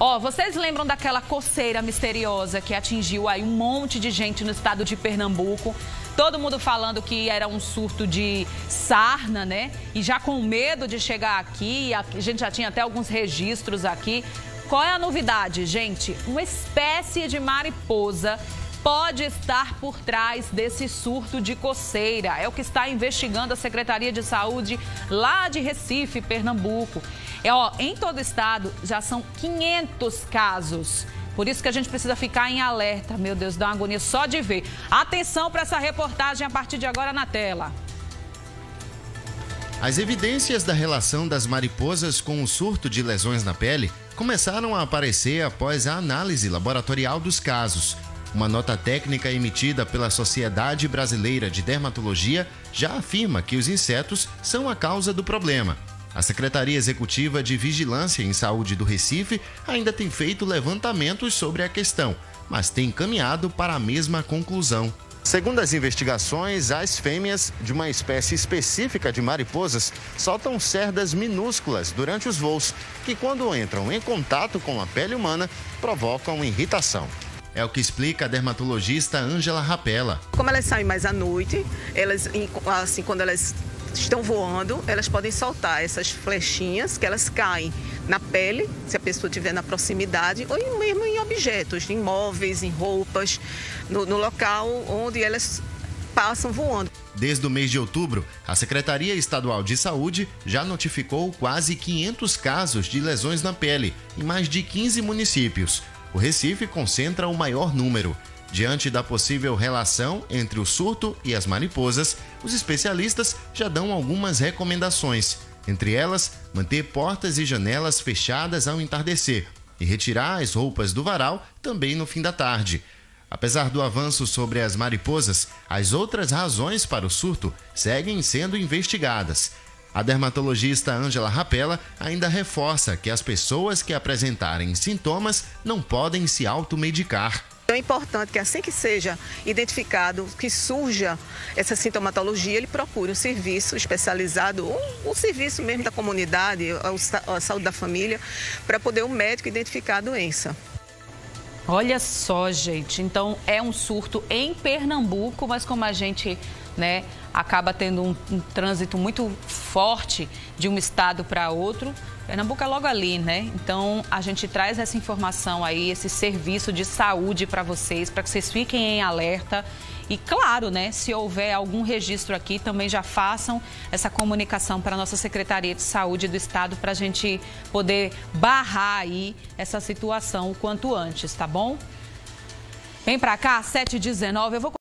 Ó, vocês lembram daquela coceira misteriosa que atingiu aí um monte de gente no estado de Pernambuco? Todo mundo falando que era um surto de sarna, né? E já com medo de chegar aqui, a gente já tinha até alguns registros aqui. Qual é a novidade, gente? Uma espécie de mariposa pode estar por trás desse surto de coceira. É o que está investigando a Secretaria de Saúde lá de Recife, Pernambuco. É, ó, em todo o estado já são 500 casos. Por isso que a gente precisa ficar em alerta. Meu Deus, dá uma agonia só de ver. Atenção para essa reportagem a partir de agora na tela. As evidências da relação das mariposas com o surto de lesões na pele começaram a aparecer após a análise laboratorial dos casos. Uma nota técnica emitida pela Sociedade Brasileira de Dermatologia já afirma que os insetos são a causa do problema. A Secretaria Executiva de Vigilância em Saúde do Recife ainda tem feito levantamentos sobre a questão, mas tem caminhado para a mesma conclusão. Segundo as investigações, as fêmeas de uma espécie específica de mariposas soltam cerdas minúsculas durante os voos, que, quando entram em contato com a pele humana, provocam irritação. É o que explica a dermatologista Ângela Rapella. Como elas saem mais à noite, elas, assim, quando elas estão voando, elas podem soltar essas flechinhas que elas caem na pele, se a pessoa estiver na proximidade, ou mesmo em objetos, em móveis, em roupas, no, no local onde elas passam voando. Desde o mês de outubro, a Secretaria Estadual de Saúde já notificou quase 500 casos de lesões na pele em mais de 15 municípios. O Recife concentra o maior número. Diante da possível relação entre o surto e as mariposas, os especialistas já dão algumas recomendações. Entre elas, manter portas e janelas fechadas ao entardecer e retirar as roupas do varal também no fim da tarde. Apesar do avanço sobre as mariposas, as outras razões para o surto seguem sendo investigadas. A dermatologista Angela Rapella ainda reforça que as pessoas que apresentarem sintomas não podem se automedicar. É importante que assim que seja identificado, que surja essa sintomatologia, ele procure um serviço especializado, um, um serviço mesmo da comunidade, a, a saúde da família, para poder o médico identificar a doença. Olha só, gente. Então é um surto em Pernambuco, mas como a gente né, acaba tendo um, um trânsito muito forte de um estado para outro, Pernambuco é logo ali, né? Então a gente traz essa informação aí, esse serviço de saúde para vocês, para que vocês fiquem em alerta. E claro, né, se houver algum registro aqui, também já façam essa comunicação para a nossa Secretaria de Saúde do Estado para a gente poder barrar aí essa situação o quanto antes, tá bom? Vem para cá, 7h19, eu vou